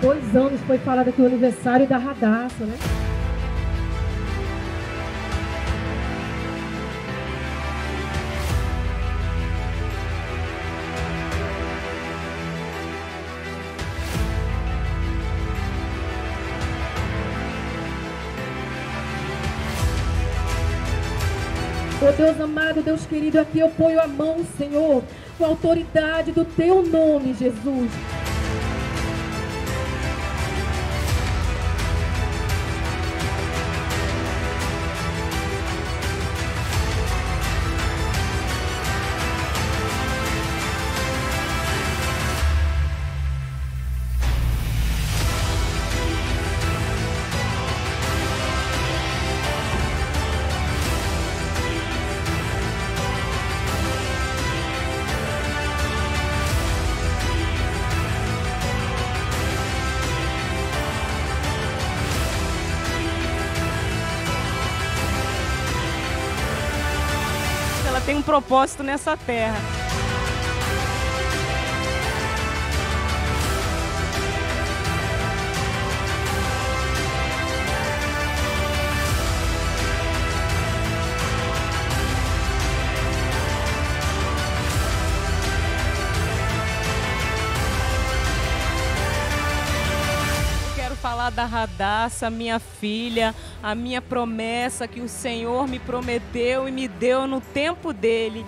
dois anos foi falado aqui o aniversário da Radassa, né? Oh Deus amado, Deus querido, aqui eu ponho a mão, Senhor, com a autoridade do teu nome, Jesus. Tem um propósito nessa terra. Quero falar da Radassa, minha filha, a minha promessa que o Senhor me prometeu e me deu no tempo dele.